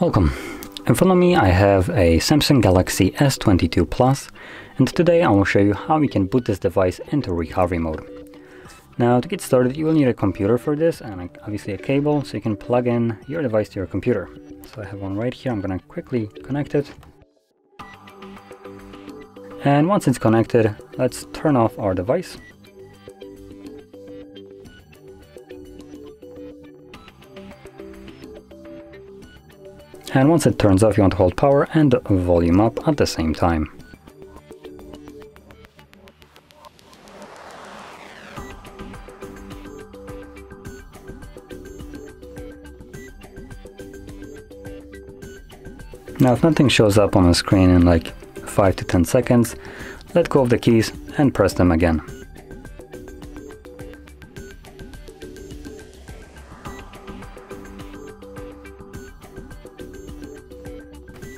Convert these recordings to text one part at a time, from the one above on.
Welcome. In front of me I have a Samsung Galaxy S22 Plus and today I will show you how we can boot this device into recovery mode. Now to get started you will need a computer for this and obviously a cable so you can plug in your device to your computer. So I have one right here, I'm gonna quickly connect it. And once it's connected, let's turn off our device and once it turns off you want to hold power and volume up at the same time. Now if nothing shows up on the screen in like 5 to 10 seconds, let go of the keys and press them again.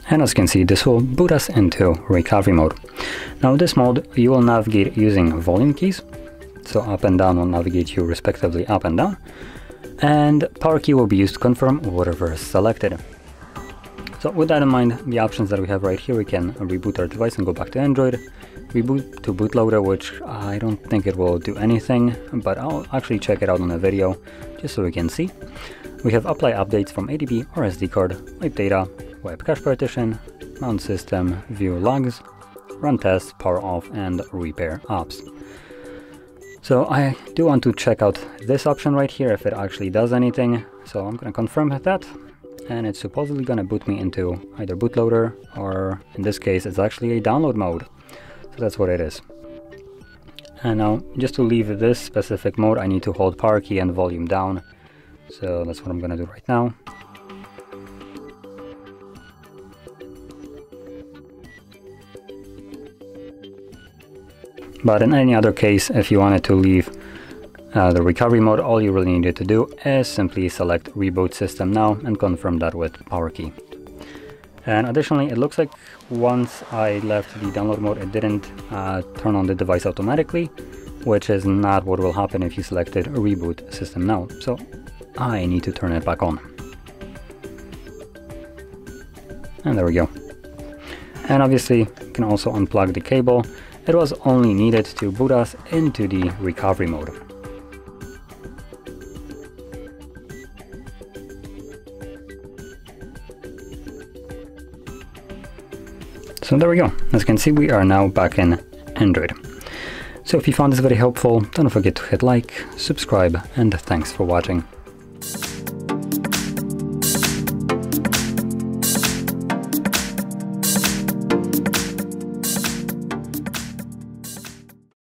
And as you can see this will boot us into recovery mode. Now this mode you will navigate using volume keys, so up and down will navigate you respectively up and down, and power key will be used to confirm whatever is selected. So with that in mind, the options that we have right here, we can reboot our device and go back to Android, reboot to bootloader, which I don't think it will do anything, but I'll actually check it out on a video, just so we can see. We have apply updates from ADB or SD card, wipe data, wipe cache partition, mount system, view logs, run tests, power off, and repair apps. So I do want to check out this option right here if it actually does anything. So I'm going to confirm that and it's supposedly going to boot me into either bootloader or in this case it's actually a download mode. So that's what it is. And now just to leave this specific mode I need to hold power key and volume down. So that's what I'm going to do right now. But in any other case, if you wanted to leave uh, the recovery mode, all you really needed to do is simply select reboot system now and confirm that with power key. And additionally, it looks like once I left the download mode, it didn't uh, turn on the device automatically, which is not what will happen if you selected reboot system now. So I need to turn it back on. And there we go. And obviously, you can also unplug the cable it was only needed to boot us into the recovery mode. So there we go. As you can see, we are now back in Android. So if you found this very helpful, don't forget to hit like, subscribe, and thanks for watching.